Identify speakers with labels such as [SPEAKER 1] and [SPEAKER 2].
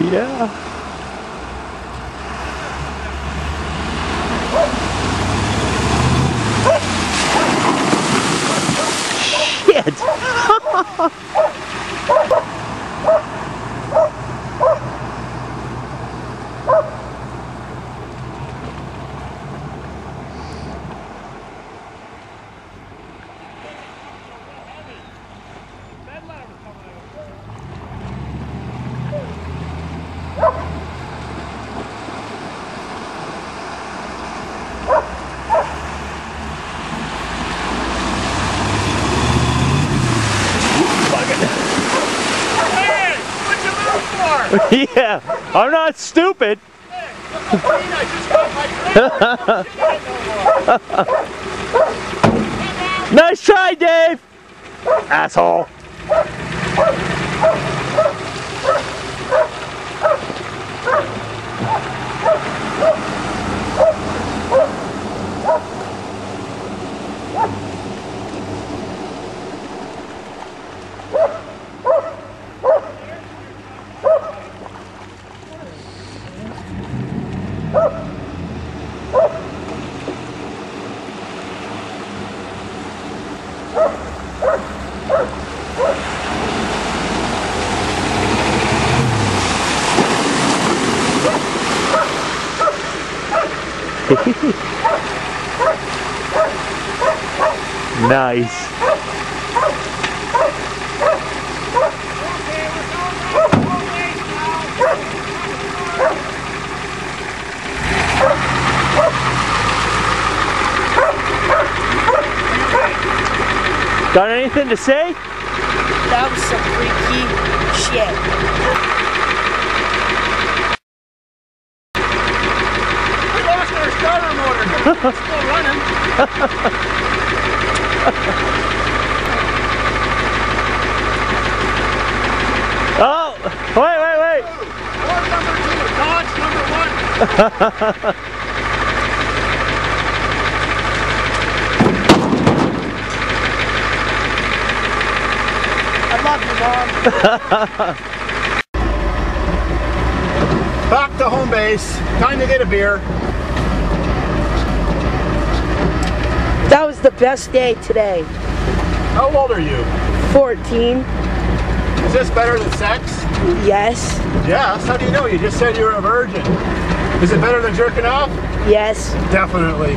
[SPEAKER 1] Yeah. yeah, I'm not stupid. Nice try, Dave! Asshole. nice. Got anything to say?
[SPEAKER 2] That was some freaky shit.
[SPEAKER 3] We lost our starter motor. It's still running.
[SPEAKER 1] Oh, wait, wait, wait.
[SPEAKER 3] Ford number two, Dodge number one.
[SPEAKER 2] Mom.
[SPEAKER 3] Back to home base. Time to get a beer.
[SPEAKER 2] That was the best day today.
[SPEAKER 3] How old are you?
[SPEAKER 2] 14.
[SPEAKER 3] Is this better than sex?
[SPEAKER 2] Yes.
[SPEAKER 3] Yes. How do you know? You just said you were a virgin. Is it better than jerking off?
[SPEAKER 2] Yes.
[SPEAKER 3] Definitely.